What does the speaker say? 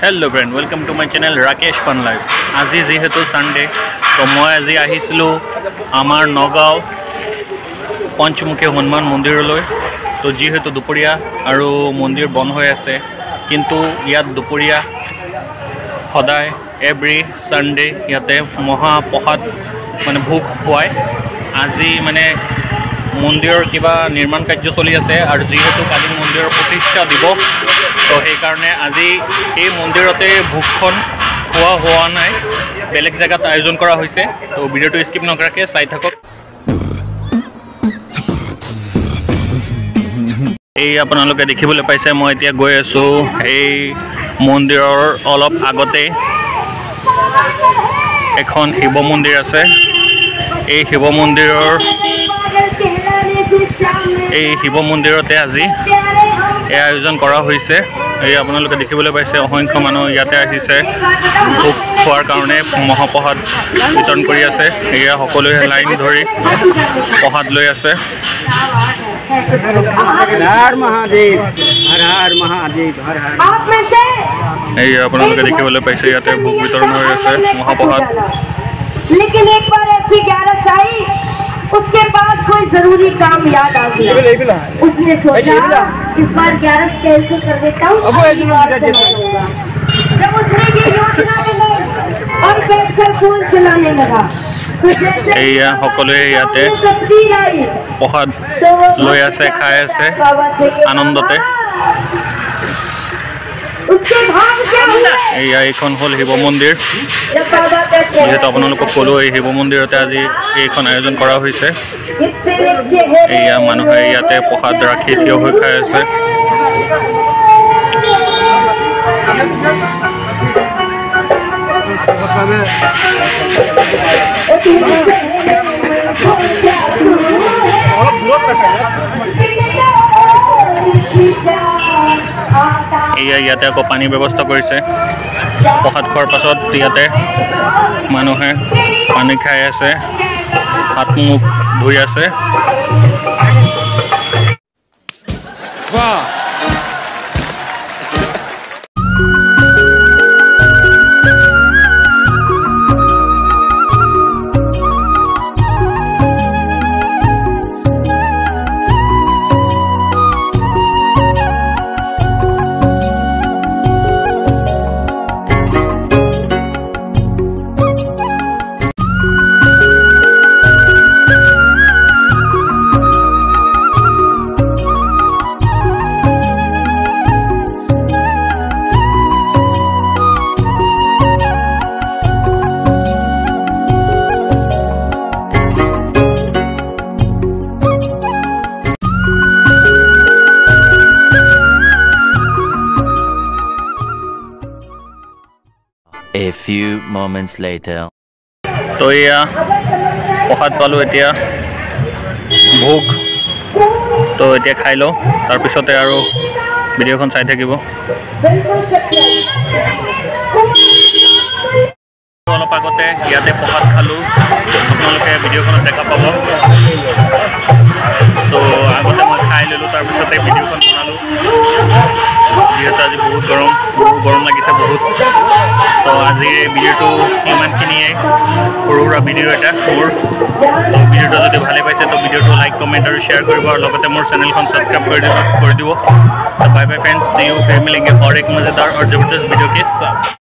Hello' friend welcome to my channel Rakesh fun life আজি যিহেতু Sunday তো মই আজি আহিছিলোঁ আমাৰ নগাঁও পঞ্চমুখী হনুমান মন্দিৰলৈ তো যিহেতু দুপৰীয়া আৰু মন্দিৰ বন্ধ হৈ আছে কিন্তু ইয়াত দুপৰীয়া সদায় এভৰি ছানডে ইয়াতে মহাপ্ৰসাদ মানে ভোগ খুৱায় আজি মানে মন্দিৰৰ কিবা নিৰ্মাণ কাৰ্য চলি আছে আৰু যিহেতু কালি মন্দিৰৰ প্ৰতিষ্ঠা দিৱস তো সেইকাৰণে আজি এই মন্দিৰতে ভোগখন খোৱা হোৱা নাই। বেলেগ জেগাত আয়োজন কৰা হৈছে তো ভিডিঅ'টো স্কিপ নকৰাকৈ চাই থাকক। এই আপোনালোকে দেখিবলৈ পাইছে মই এতিয়া গৈ আছোঁ এই মন্দিৰৰ অলপ আগতে। এখন শিৱ মন্দিৰ আছে। এই শিৱ মন্দিৰৰ এই শিৱ মন্দিৰতে আজি এই আয়োজন কৰা হৈছে। এই আপোনালোকে দেখিবলৈ পাইছে অসংখ্য মানুহ ইয়াতে আহিছে। ভোগ খোৱাৰ কাৰণে মহাপ্ৰসাদ বিতৰণ কৰি আছে। এয়া সকলোৱে লাইন ধৰি প্ৰসাদ লৈ আছে। এই আপোনালোকে দেখিবলৈ পাইছে ইয়াতে ভোগ বিতৰণ হৈ আছে মহাপ্ৰসাদ। उसके पास कोई जरूरी काम याद आ गया उसने सोचा इस बार ग्यारस कैसे कर देता हूँ अगली बार चला जाऊंगा। जब उसने ये योजना बनाई और बैठकर फोन चलाने लगा तो जैसे এয়া সকলোৱে ইয়াতে तस्वीर आई প্ৰসাদ तो वो লৈ আছে খাই আছে बाबा से के আনন্দতে এয়া এইখন হ'ল শিৱ মন্দিৰ। যিহেতু আপোনালোকক ক'লোঁ এই শিৱ মন্দিৰতে আজি এইখন আয়োজন কৰা হৈছে। এয়া মানুহে ইয়াতে প্ৰসাদ ৰাখি থিয় হৈ খাই আছে। অলপ দূৰত এয়া ইয়াতে আকৌ পানীৰ ব্যৱস্থা কৰিছে। প্ৰসাদ খোৱাৰ পাছত ইয়াতে মানুহে পানী খাই আছে হাত মুখ ধুই আছে। A few moments later. তো এয়া প্ৰসাদ পালোঁ এতিয়া। ভোগ। তো এতিয়া খাই লওঁ। তাৰপিছতে আৰু ভিডিঅ'খন চাই থাকিব। অলপ আগতে ইয়াতে প্ৰসাদ খালোঁ। আপোনালোকে ভিডিঅ'খনত দেখা পাব। তো আগতে মই খাই ল'লোঁ তাৰপিছতে ভিডিঅ'খন বনালোঁ। যিহেতু আজি বহুত গৰম বহুত গৰম লাগিছে বহুত। তো আজিৰ ভিডিঅ'টো ইমানখিনিয়ে সৰু সুৰা ভিডিঅ' এটা মোৰ ভিডিঅ'টো যদি ভালে পাইছে তো ভিডিঅ'টো লাইক কমেণ্ট আৰু শ্বেয়াৰ কৰিব আৰু লগতে মোৰ চেনেলখন ছাবস্ক্ৰাইব কৰি দিব কৰি দিব bye bye friends see you ফেমিলিংগে হৰ এক মজাদাৰ আৰু জবৰদস্ত ভিডিঅ' কে চাওক